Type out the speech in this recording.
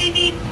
beep beep.